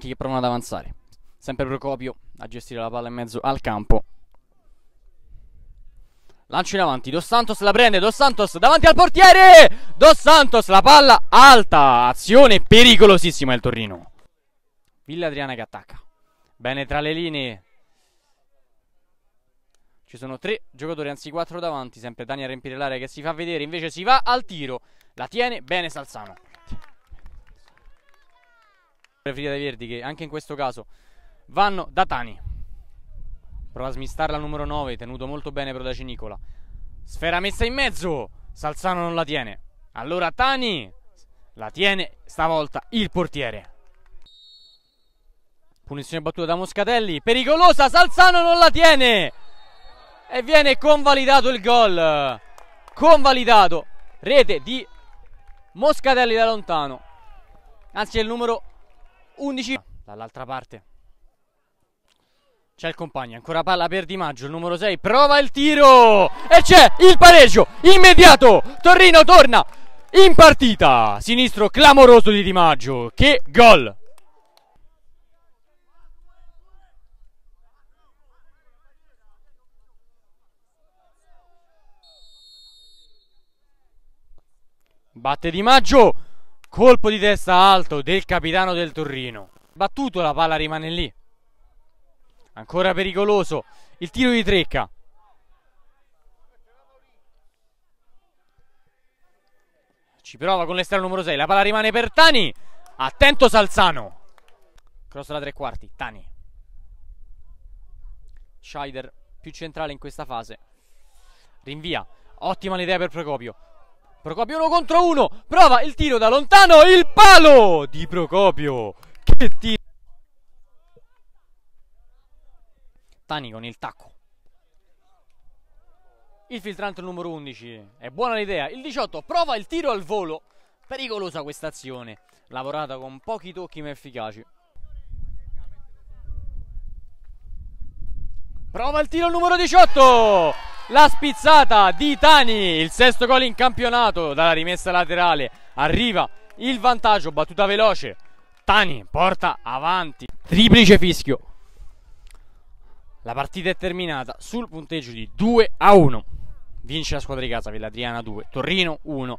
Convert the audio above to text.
bianchi che provano ad avanzare. Sempre Procopio a gestire la palla in mezzo al campo. Lancio in avanti, Dos Santos la prende, Dos Santos davanti al portiere! Dos Santos, la palla alta, azione pericolosissima il Torino. Villa Adriana che attacca. Bene tra le linee. Ci sono tre giocatori, anzi quattro davanti, sempre Dani a riempire l'area che si fa vedere, invece si va al tiro. La tiene bene Salzano. Preferita dei Verdi che anche in questo caso vanno da Tani. Prova a smistarla al numero 9, tenuto molto bene però da Cinicola. Sfera messa in mezzo. Salzano non la tiene. Allora Tani la tiene stavolta il portiere. Punizione battuta da Moscatelli. Pericolosa, Salzano non la tiene. E viene convalidato il gol. Convalidato. Rete di Moscatelli da lontano. Anzi è il numero 11. Dall'altra parte. C'è il compagno, ancora palla per Di Maggio, il numero 6, prova il tiro! E c'è il pareggio, immediato! Torrino torna in partita! Sinistro clamoroso di Di Maggio, che gol! Batte Di Maggio, colpo di testa alto del capitano del Torrino. Battuto, la palla rimane lì. Ancora pericoloso. Il tiro di Trecca. Ci prova con l'esterno numero 6. La palla rimane per Tani. Attento Salzano. Cross da tre quarti. Tani. Scheider più centrale in questa fase. Rinvia. Ottima l'idea per Procopio. Procopio uno contro uno. Prova il tiro da lontano. Il palo di Procopio. Che tiro. Tani con il tacco. Il filtrante numero 11. È buona l'idea. Il 18 prova il tiro al volo. Pericolosa questa azione. Lavorata con pochi tocchi ma efficaci. Prova il tiro numero 18. La spizzata di Tani. Il sesto gol in campionato dalla rimessa laterale. Arriva il vantaggio. Battuta veloce. Tani porta avanti. Triplice fischio. La partita è terminata sul punteggio di 2 a 1. Vince la squadra di casa, Villadriana 2, Torino 1.